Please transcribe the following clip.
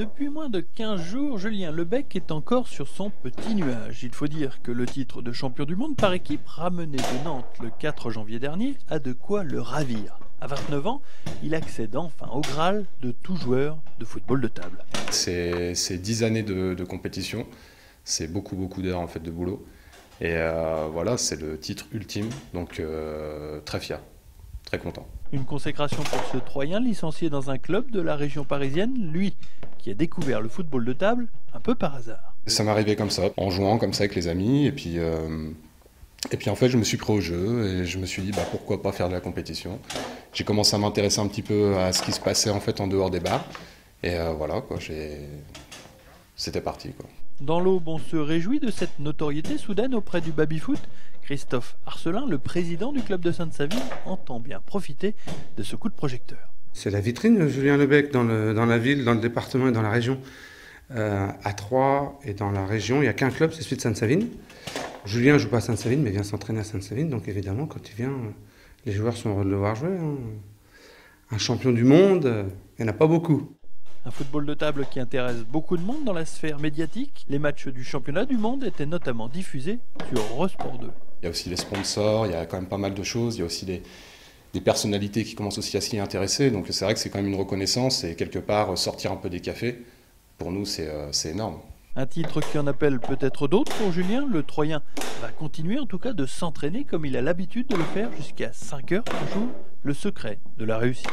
Depuis moins de 15 jours, Julien Lebec est encore sur son petit nuage. Il faut dire que le titre de champion du monde par équipe ramené de Nantes le 4 janvier dernier a de quoi le ravir. À 29 ans, il accède enfin au Graal de tout joueur de football de table. C'est 10 années de, compétition, c'est beaucoup beaucoup d'heures en fait de boulot. Et euh, voilà, c'est le titre ultime, donc euh, très fier, très content. Une consécration pour ce Troyen licencié dans un club de la région parisienne, lui qui a découvert le football de table un peu par hasard. Ça arrivé comme ça, en jouant comme ça avec les amis, et puis, euh, et puis en fait je me suis pris au jeu, et je me suis dit bah, pourquoi pas faire de la compétition. J'ai commencé à m'intéresser un petit peu à ce qui se passait en fait en dehors des bars, et euh, voilà, quoi, c'était parti. Quoi. Dans l'aube, on se réjouit de cette notoriété soudaine auprès du baby-foot. Christophe Arcelin, le président du club de Sainte-Savine, entend bien profiter de ce coup de projecteur. C'est la vitrine Julien Lebec dans, dans, la ville, dans le département et dans la région. Euh, à Troyes et dans la région, il n'y a qu'un club, c'est celui de Sainte-Savine. Julien ne joue pas à Sainte-Savine, mais vient s'entraîner à Sainte-Savine. Donc évidemment, quand il vient, les joueurs sont heureux de le voir jouer. Hein. Un champion du monde, il n'y en a pas beaucoup. Un football de table qui intéresse beaucoup de monde dans la sphère médiatique. Les matchs du championnat du monde étaient notamment diffusés sur Eurosport 2. Il y a aussi les sponsors, il y a quand même pas mal de choses. Il y a aussi des, des personnalités qui commencent aussi à s'y intéresser. Donc c'est vrai que c'est quand même une reconnaissance et quelque part sortir un peu des cafés, pour nous c'est euh, énorme. Un titre qui en appelle peut-être d'autres pour Julien. Le Troyen va continuer en tout cas de s'entraîner comme il a l'habitude de le faire jusqu'à 5 heures par jour. Le secret de la réussite.